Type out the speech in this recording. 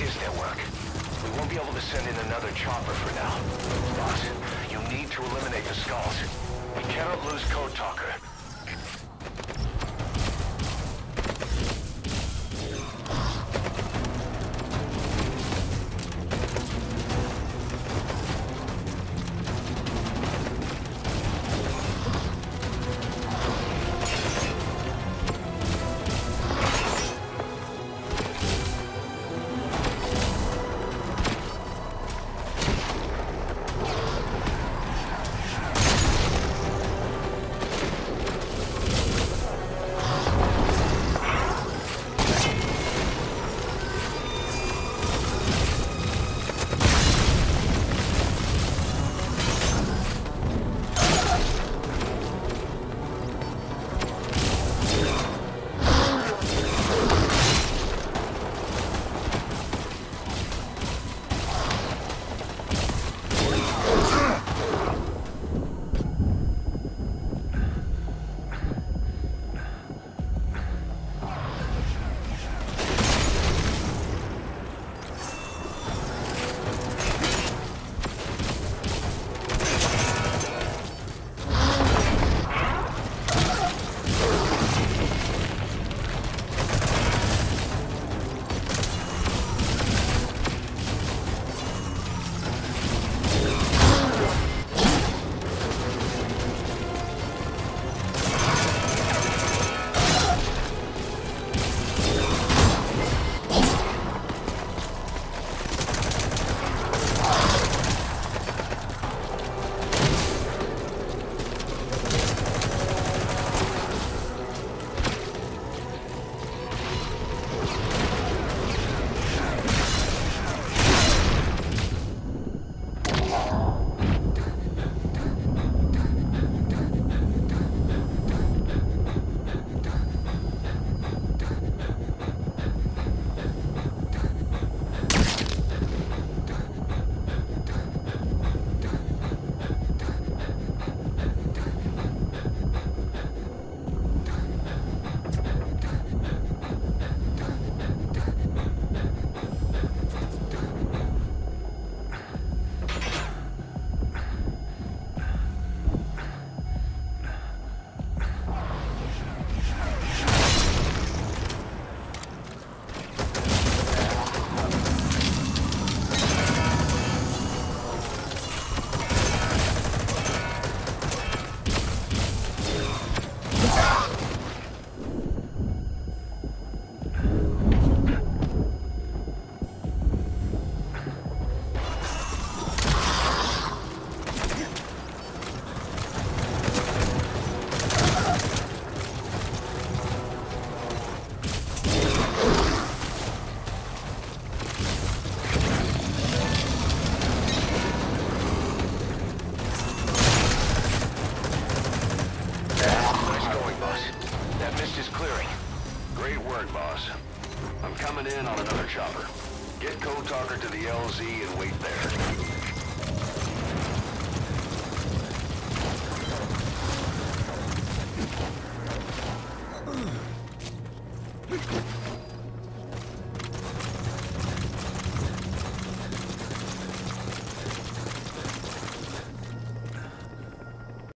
is their work. We won't be able to send in another chopper for now. Boss, you need to eliminate the skulls. We cannot lose Code Talker. Mist is clearing. Great work, boss. I'm coming in on another chopper. Get Code Talker to the LZ and wait there.